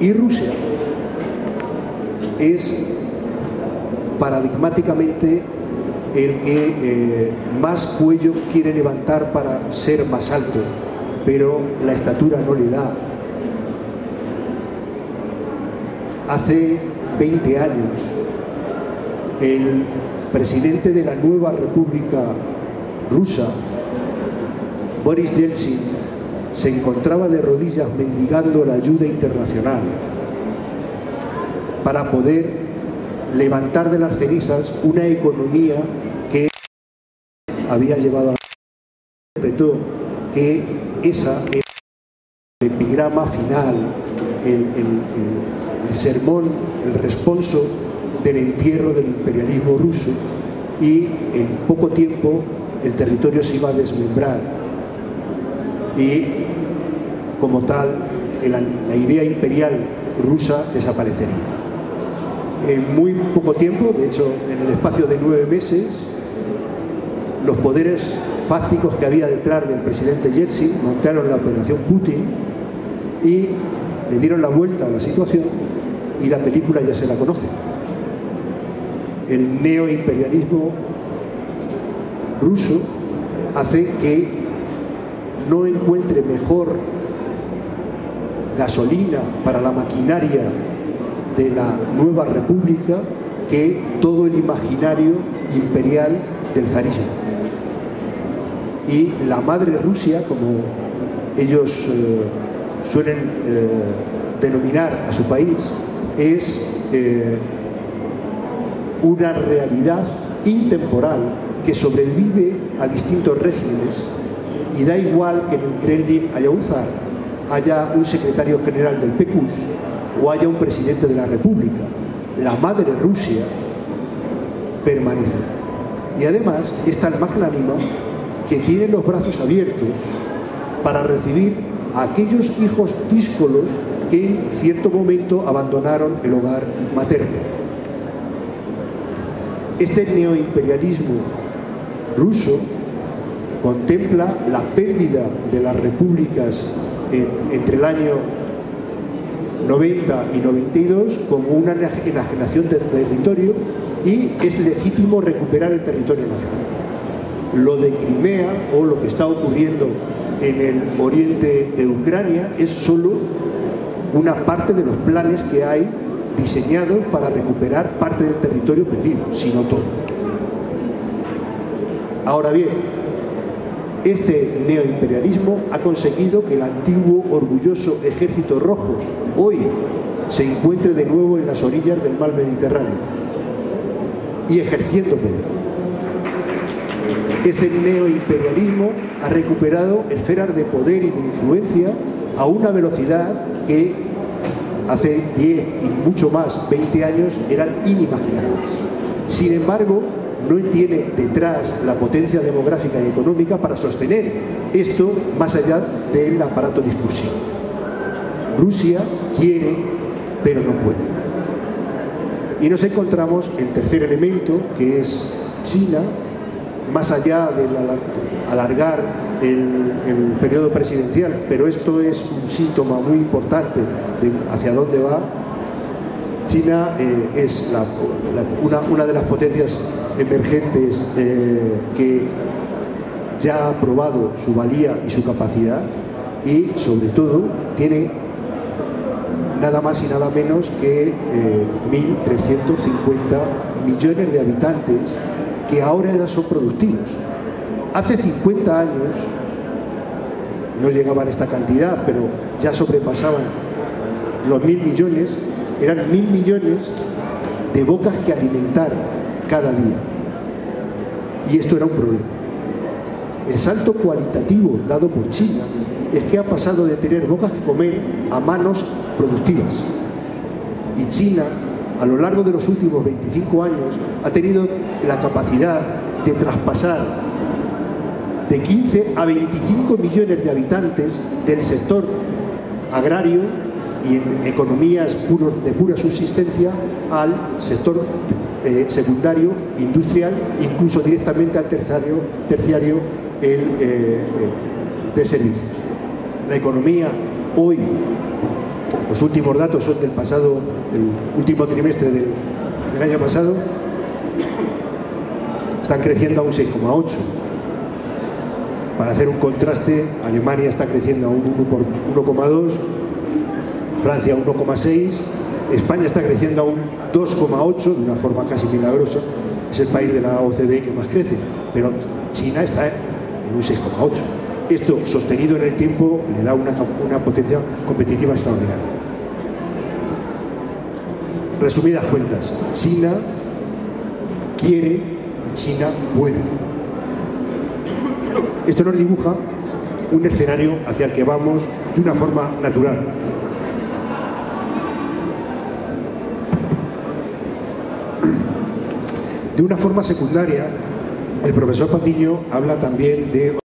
Y Rusia es paradigmáticamente el que eh, más cuello quiere levantar para ser más alto, pero la estatura no le da. Hace 20 años, el presidente de la nueva República Rusa, Boris Yeltsin, se encontraba de rodillas mendigando la ayuda internacional. Para poder levantar de las cenizas una economía que había llevado a la que esa era el epigrama final, el sermón, el responso del entierro del imperialismo ruso y en poco tiempo el territorio se iba a desmembrar y como tal la idea imperial rusa desaparecería en muy poco tiempo, de hecho en el espacio de nueve meses, los poderes fácticos que había detrás del presidente Yeltsin montaron la operación Putin y le dieron la vuelta a la situación y la película ya se la conoce. El neoimperialismo ruso hace que no encuentre mejor gasolina para la maquinaria de la nueva república que todo el imaginario imperial del zarismo. Y la madre Rusia, como ellos eh, suelen eh, denominar a su país, es eh, una realidad intemporal que sobrevive a distintos regímenes y da igual que en el Kremlin haya un zar, haya un secretario general del PECUS, o haya un presidente de la República. La madre Rusia permanece. Y además es tan magnánima que tiene los brazos abiertos para recibir a aquellos hijos díscolos que en cierto momento abandonaron el hogar materno. Este neoimperialismo ruso contempla la pérdida de las repúblicas entre el año 90 y 92 como una enajenación del territorio y es legítimo recuperar el territorio nacional. Lo de Crimea o lo que está ocurriendo en el oriente de Ucrania es solo una parte de los planes que hay diseñados para recuperar parte del territorio perdido, sino todo. Ahora bien, este neoimperialismo ha conseguido que el antiguo orgulloso ejército rojo hoy se encuentre de nuevo en las orillas del mar Mediterráneo y ejerciendo poder. Este neoimperialismo ha recuperado esferas de poder y de influencia a una velocidad que hace 10 y mucho más, 20 años, eran inimaginables. Sin embargo, no tiene detrás la potencia demográfica y económica para sostener esto más allá del aparato discursivo. Rusia quiere, pero no puede. Y nos encontramos el tercer elemento, que es China, más allá de alargar el, periodo presidencial, pero esto es un síntoma muy importante de hacia dónde va. China eh, es una, una de las potencias emergentes eh, que ya ha probado su valía y su capacidad y sobre todo tiene nada más y nada menos que 1.350 eh, millones de habitantes que ahora ya son productivos. Hace 50 años no llegaban a esta cantidad, pero ya sobrepasaban los mil millones, eran mil millones de bocas que alimentar cada día. Y esto era un problema. El salto cualitativo dado por China es que ha pasado de tener bocas que comer a manos productivas. Y China, a lo largo de los últimos 25 años, ha tenido la capacidad de traspasar de 15 a 25 millones de habitantes del sector agrario y en economías de pura subsistencia al sector secundario, industrial, incluso directamente al terciario, terciario el, eh, eh, de servicios. La economía hoy los últimos datos son del pasado, el último trimestre del, año pasado, están creciendo a un 6,8. Para hacer un contraste, Alemania está creciendo a un 1,2, Francia a 1,6, España está creciendo a un 2,8 de una forma casi milagrosa, es el país de la OCDE que más crece, pero China está en un 6,8. Esto sostenido en el tiempo le da una, una potencia competitiva extraordinaria. Resumidas cuentas, China quiere y China puede. Esto nos dibuja un escenario hacia el que vamos de una forma natural. De una forma secundaria, el profesor Patiño habla también de